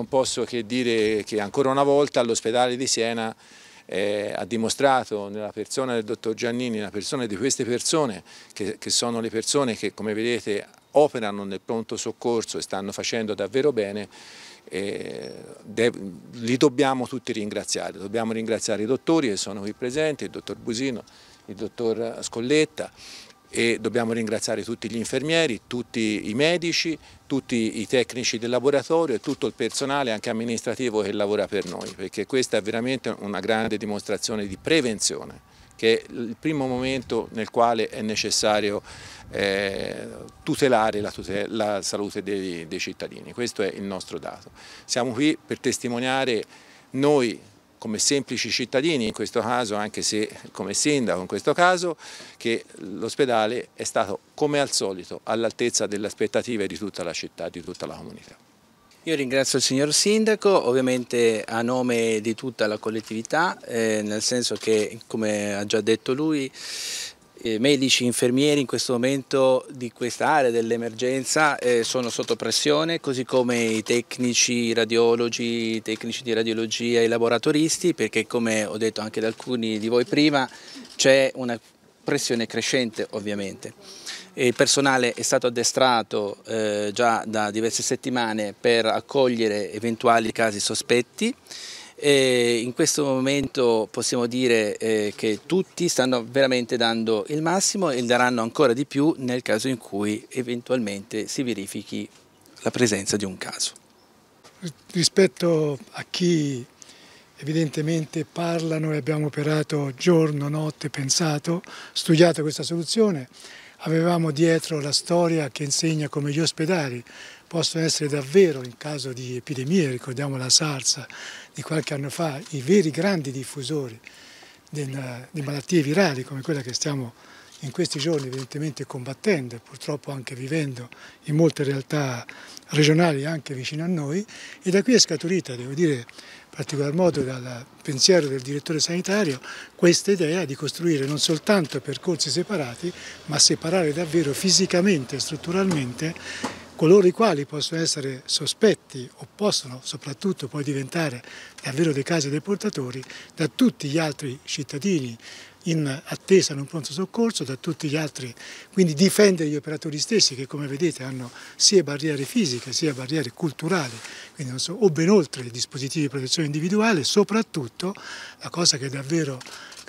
non posso che dire che ancora una volta l'ospedale di Siena eh, ha dimostrato nella persona del dottor Giannini, nella persona di queste persone, che, che sono le persone che come vedete operano nel pronto soccorso e stanno facendo davvero bene, eh, li dobbiamo tutti ringraziare, dobbiamo ringraziare i dottori che sono qui presenti, il dottor Busino, il dottor Scolletta e dobbiamo ringraziare tutti gli infermieri, tutti i medici, tutti i tecnici del laboratorio e tutto il personale anche amministrativo che lavora per noi, perché questa è veramente una grande dimostrazione di prevenzione, che è il primo momento nel quale è necessario eh, tutelare la, tutel la salute dei, dei cittadini, questo è il nostro dato. Siamo qui per testimoniare noi come semplici cittadini in questo caso, anche se come sindaco in questo caso, che l'ospedale è stato come al solito all'altezza delle aspettative di tutta la città, di tutta la comunità. Io ringrazio il signor Sindaco, ovviamente a nome di tutta la collettività, eh, nel senso che, come ha già detto lui, medici, infermieri in questo momento di questa area dell'emergenza eh, sono sotto pressione, così come i tecnici, i radiologi, i tecnici di radiologia, i laboratoristi, perché come ho detto anche da alcuni di voi prima, c'è una pressione crescente ovviamente. Il personale è stato addestrato eh, già da diverse settimane per accogliere eventuali casi sospetti e in questo momento possiamo dire eh, che tutti stanno veramente dando il massimo e daranno ancora di più nel caso in cui eventualmente si verifichi la presenza di un caso. Rispetto a chi evidentemente parlano e abbiamo operato giorno, notte, pensato, studiato questa soluzione, avevamo dietro la storia che insegna come gli ospedali possono essere davvero in caso di epidemie, ricordiamo la SARS di qualche anno fa, i veri grandi diffusori di malattie virali come quella che stiamo in questi giorni evidentemente combattendo e purtroppo anche vivendo in molte realtà regionali anche vicino a noi e da qui è scaturita, devo dire, in particolar modo dal pensiero del direttore sanitario, questa idea di costruire non soltanto percorsi separati, ma separare davvero fisicamente e strutturalmente coloro i quali possono essere sospetti o possono soprattutto poi diventare davvero dei casi dei portatori da tutti gli altri cittadini in attesa in un pronto soccorso, da tutti gli altri, quindi difendere gli operatori stessi che come vedete hanno sia barriere fisiche sia barriere culturali, quindi so, o ben oltre i dispositivi di protezione individuale, soprattutto la cosa che davvero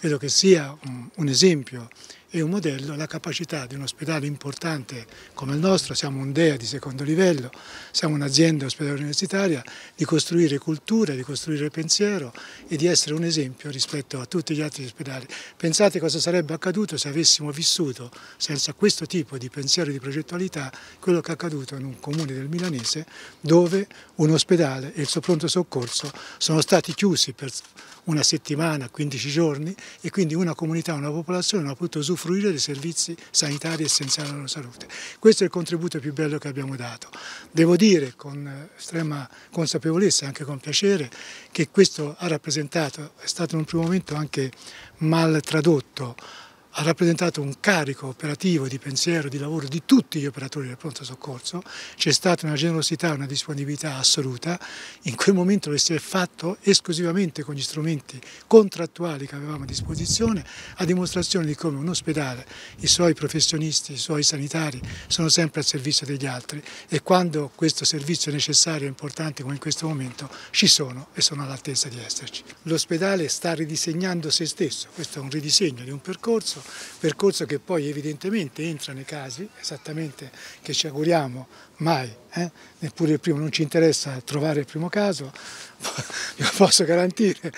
credo che sia un, un esempio e un modello la capacità di un ospedale importante come il nostro, siamo un DEA di secondo livello, siamo un'azienda ospedale universitaria, di costruire cultura, di costruire pensiero e di essere un esempio rispetto a tutti gli altri ospedali. Pensate cosa sarebbe accaduto se avessimo vissuto senza questo tipo di pensiero e di progettualità quello che è accaduto in un comune del Milanese dove un ospedale e il suo pronto soccorso sono stati chiusi per una settimana, 15 giorni e quindi una comunità, una popolazione non ha potuto usufruire dei servizi sanitari essenziali alla loro salute. Questo è il contributo più bello che abbiamo dato. Devo dire con estrema consapevolezza e anche con piacere che questo ha rappresentato, è stato in un primo momento anche mal tradotto, ha rappresentato un carico operativo di pensiero, di lavoro di tutti gli operatori del pronto soccorso, c'è stata una generosità, una disponibilità assoluta, in quel momento lo si è fatto esclusivamente con gli strumenti contrattuali che avevamo a disposizione, a dimostrazione di come un ospedale, i suoi professionisti, i suoi sanitari sono sempre al servizio degli altri. E quando questo servizio è necessario e importante come in questo momento ci sono e sono all'altezza di esserci. L'ospedale sta ridisegnando se stesso, questo è un ridisegno di un percorso percorso che poi evidentemente entra nei casi, esattamente che ci auguriamo mai, eh? neppure il primo, non ci interessa trovare il primo caso, lo posso garantire,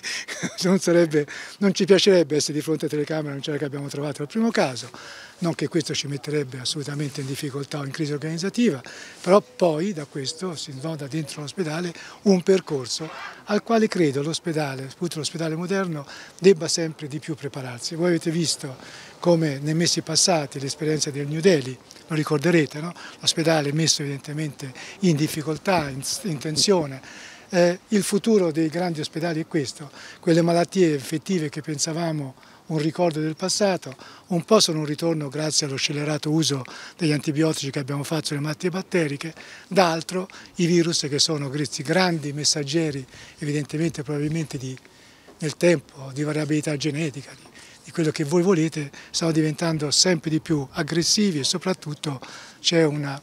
non, sarebbe, non, ci piacerebbe essere di fronte a telecamera non c'era che abbiamo trovato il primo caso, non che questo ci metterebbe assolutamente in difficoltà o in crisi organizzativa, però poi da questo si noda dentro l'ospedale un percorso al quale credo l'ospedale, soprattutto l'ospedale moderno, debba sempre di più prepararsi. Voi avete visto come nei mesi passati l'esperienza del New Delhi, lo ricorderete, no? l'ospedale messo evidentemente in difficoltà, in, in tensione, eh, il futuro dei grandi ospedali è questo, quelle malattie infettive che pensavamo un ricordo del passato, un po' sono un ritorno grazie allo scellerato uso degli antibiotici che abbiamo fatto sulle malattie batteriche, d'altro i virus che sono questi grandi messaggeri evidentemente probabilmente di, nel tempo di variabilità genetica, di, di quello che voi volete, stanno diventando sempre di più aggressivi e soprattutto c'è una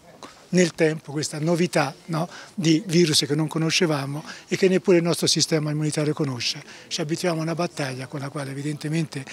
nel tempo questa novità no, di virus che non conoscevamo e che neppure il nostro sistema immunitario conosce. Ci abituiamo a una battaglia con la quale evidentemente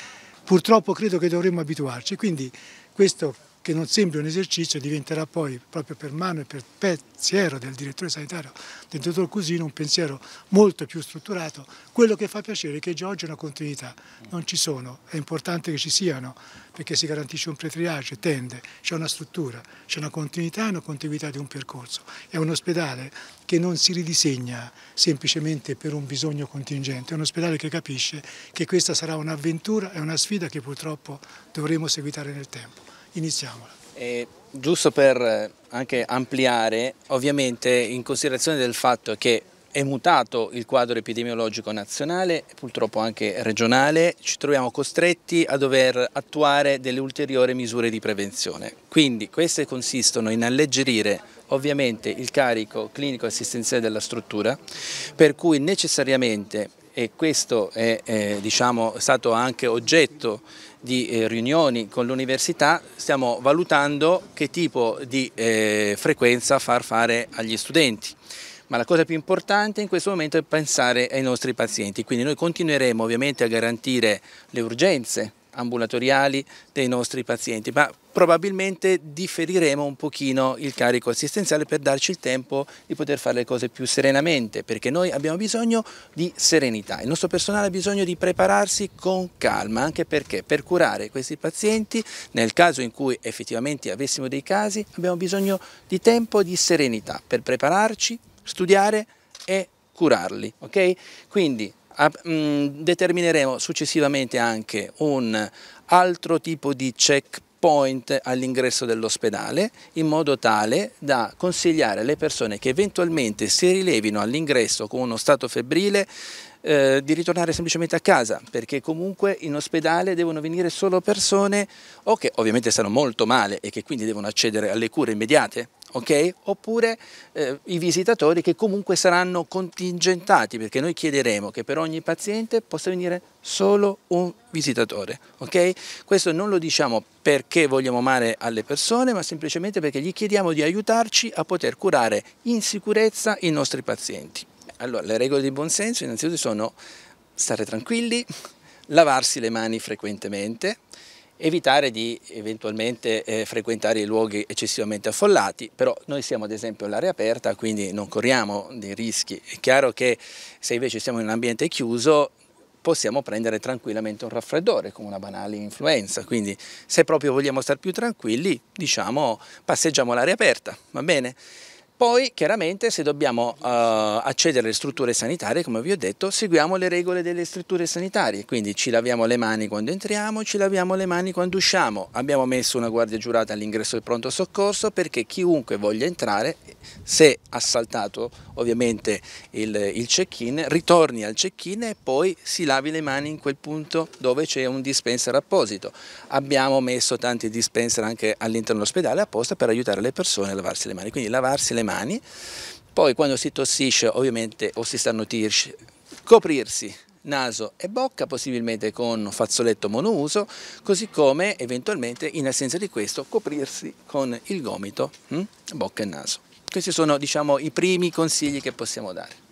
purtroppo credo che dovremmo abituarci. Quindi questo che non sembra un esercizio diventerà poi, proprio per mano e per pensiero del direttore sanitario del dottor Cusino, un pensiero molto più strutturato. Quello che fa piacere è che già oggi una continuità, non ci sono, è importante che ci siano, perché si garantisce un pretriage, tende, c'è una struttura, c'è una continuità e una continuità di un percorso. È un ospedale che non si ridisegna semplicemente per un bisogno contingente, è un ospedale che capisce che questa sarà un'avventura e una sfida che purtroppo dovremo seguitare nel tempo iniziamola. E giusto per anche ampliare, ovviamente in considerazione del fatto che è mutato il quadro epidemiologico nazionale e purtroppo anche regionale, ci troviamo costretti a dover attuare delle ulteriori misure di prevenzione. Quindi queste consistono in alleggerire ovviamente il carico clinico assistenziale della struttura, per cui necessariamente, e questo è eh, diciamo, stato anche oggetto di eh, riunioni con l'università stiamo valutando che tipo di eh, frequenza far fare agli studenti. Ma la cosa più importante in questo momento è pensare ai nostri pazienti, quindi noi continueremo ovviamente a garantire le urgenze ambulatoriali dei nostri pazienti, ma probabilmente differiremo un pochino il carico assistenziale per darci il tempo di poter fare le cose più serenamente, perché noi abbiamo bisogno di serenità, il nostro personale ha bisogno di prepararsi con calma, anche perché per curare questi pazienti, nel caso in cui effettivamente avessimo dei casi, abbiamo bisogno di tempo, di serenità per prepararci, studiare e curarli, ok? Quindi determineremo successivamente anche un altro tipo di checkpoint all'ingresso dell'ospedale in modo tale da consigliare alle persone che eventualmente si rilevino all'ingresso con uno stato febbrile eh, di ritornare semplicemente a casa perché comunque in ospedale devono venire solo persone o che ovviamente stanno molto male e che quindi devono accedere alle cure immediate okay? oppure eh, i visitatori che comunque saranno contingentati perché noi chiederemo che per ogni paziente possa venire solo un visitatore. Okay? Questo non lo diciamo perché vogliamo male alle persone ma semplicemente perché gli chiediamo di aiutarci a poter curare in sicurezza i nostri pazienti. Allora, le regole di buonsenso innanzitutto sono stare tranquilli, lavarsi le mani frequentemente, evitare di eventualmente eh, frequentare i luoghi eccessivamente affollati, però noi siamo ad esempio all'aria aperta, quindi non corriamo dei rischi. È chiaro che se invece siamo in un ambiente chiuso possiamo prendere tranquillamente un raffreddore come una banale influenza, quindi se proprio vogliamo stare più tranquilli, diciamo passeggiamo all'aria aperta, va bene? Poi chiaramente se dobbiamo uh, accedere alle strutture sanitarie, come vi ho detto, seguiamo le regole delle strutture sanitarie, quindi ci laviamo le mani quando entriamo, ci laviamo le mani quando usciamo. Abbiamo messo una guardia giurata all'ingresso del pronto soccorso perché chiunque voglia entrare, se ha saltato ovviamente il, il check-in, ritorni al check-in e poi si lavi le mani in quel punto dove c'è un dispenser apposito. Abbiamo messo tanti dispenser anche all'interno dell'ospedale apposta per aiutare le persone a lavarsi le mani, quindi lavarsi le mani mani, poi quando si tossisce ovviamente o si starnutisce, coprirsi naso e bocca, possibilmente con un fazzoletto monouso, così come eventualmente in assenza di questo coprirsi con il gomito, hm? bocca e naso. Questi sono diciamo, i primi consigli che possiamo dare.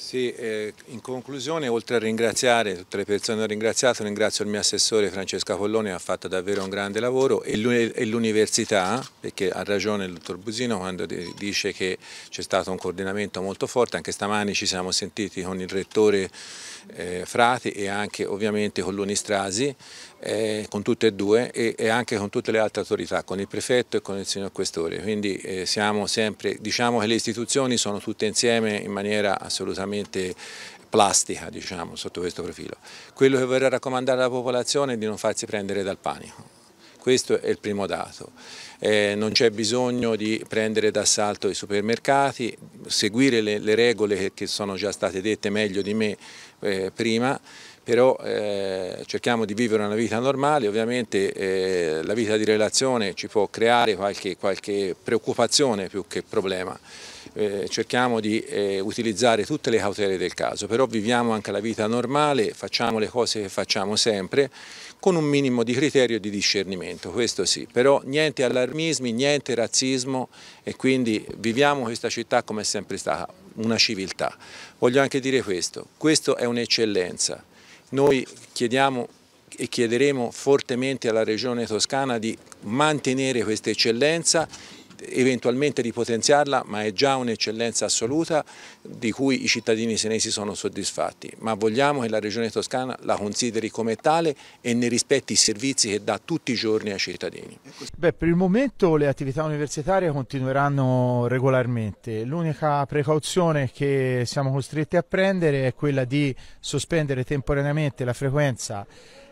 Sì, eh, in conclusione, oltre a ringraziare tutte le persone che ho ringraziato, ringrazio il mio assessore Francesca Polloni che ha fatto davvero un grande lavoro e l'università, perché ha ragione il dottor Busino quando dice che c'è stato un coordinamento molto forte, anche stamani ci siamo sentiti con il rettore eh, Frati e anche ovviamente con l'Unistrasi, eh, con tutte e due e, e, anche con tutte le altre autorità, con il prefetto e con il signor Questore, quindi eh, siamo sempre, diciamo che le istituzioni sono tutte insieme in maniera assolutamente plastica diciamo, sotto questo profilo. Quello che vorrei raccomandare alla popolazione è di non farsi prendere dal panico, questo è il primo dato. Eh, non c'è bisogno di prendere d'assalto i supermercati, seguire le, le regole che, sono già state dette meglio di me eh, prima, però eh, cerchiamo di vivere una vita normale, ovviamente eh, la vita di relazione ci può creare qualche, qualche preoccupazione più che problema. Eh, cerchiamo di eh, utilizzare tutte le cautele del caso, però viviamo anche la vita normale, facciamo le cose che facciamo sempre con un minimo di criterio di discernimento, questo sì, però niente allarmismi, niente razzismo e quindi viviamo questa città come è sempre stata, una civiltà. Voglio anche dire questo, questo è un'eccellenza, noi chiediamo e chiederemo fortemente alla Regione Toscana di mantenere questa eccellenza eventualmente di potenziarla, ma è già un'eccellenza assoluta di cui i cittadini senesi sono soddisfatti, ma vogliamo che la Regione Toscana la consideri come tale e ne rispetti i servizi che dà tutti i giorni ai cittadini. Beh, per il momento le attività universitarie continueranno regolarmente, l'unica precauzione che siamo costretti a prendere è quella di sospendere temporaneamente la frequenza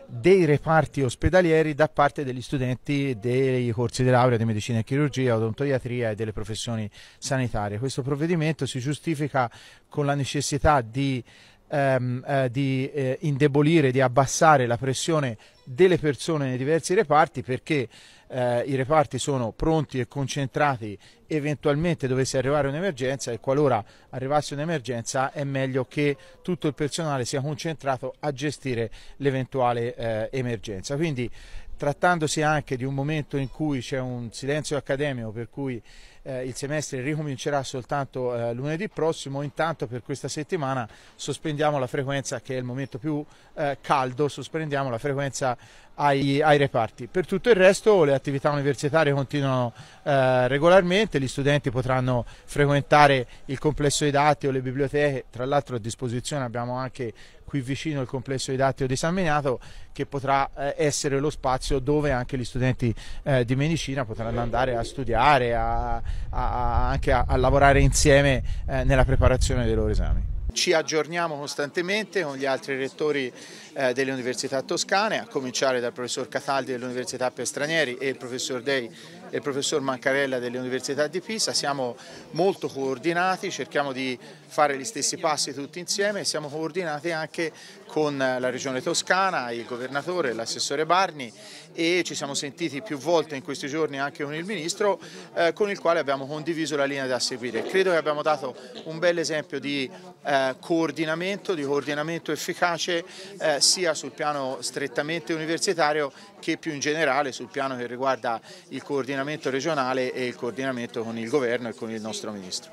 dei reparti ospedalieri da parte degli studenti dei corsi di laurea di medicina e chirurgia, odontoiatria e delle professioni sanitarie. Questo provvedimento si giustifica con la necessità di ehm, eh, di eh, indebolire, di abbassare la pressione delle persone nei diversi reparti perché eh, i reparti sono pronti e concentrati eventualmente dovesse arrivare un'emergenza e qualora arrivasse un'emergenza è meglio che tutto il personale sia concentrato a gestire l'eventuale eh, emergenza. Quindi trattandosi anche di un momento in cui c'è un silenzio accademico per cui eh, il semestre ricomincerà soltanto eh, lunedì prossimo, intanto per questa settimana sospendiamo la frequenza che è il momento più eh, caldo, sospendiamo la frequenza ai, ai, reparti. Per tutto il resto le attività universitarie continuano eh, regolarmente, gli studenti potranno frequentare il complesso dei dati o le biblioteche, tra l'altro a disposizione abbiamo anche qui vicino il complesso didattico di San Miniato che potrà eh, essere lo spazio dove anche gli studenti eh, di medicina potranno andare a studiare, a, a, anche a, a, lavorare insieme eh, nella preparazione dei loro esami. Ci aggiorniamo costantemente con gli altri rettori eh, delle università toscane, a cominciare dal professor Cataldi dell'Università per Stranieri e il professor Dei e il professor Mancarella delle università di Pisa. Siamo molto coordinati, cerchiamo di fare gli stessi passi tutti insieme e siamo coordinati anche con la Regione Toscana, il governatore, l'assessore Barni e ci siamo sentiti più volte in questi giorni anche con il Ministro eh, con il quale abbiamo condiviso la linea da seguire. Credo che abbiamo dato un bel esempio di eh, coordinamento, di coordinamento efficace eh, sia sul piano strettamente universitario che più in generale sul piano che riguarda il coordinamento regionale e il coordinamento con il governo e con il nostro Ministro.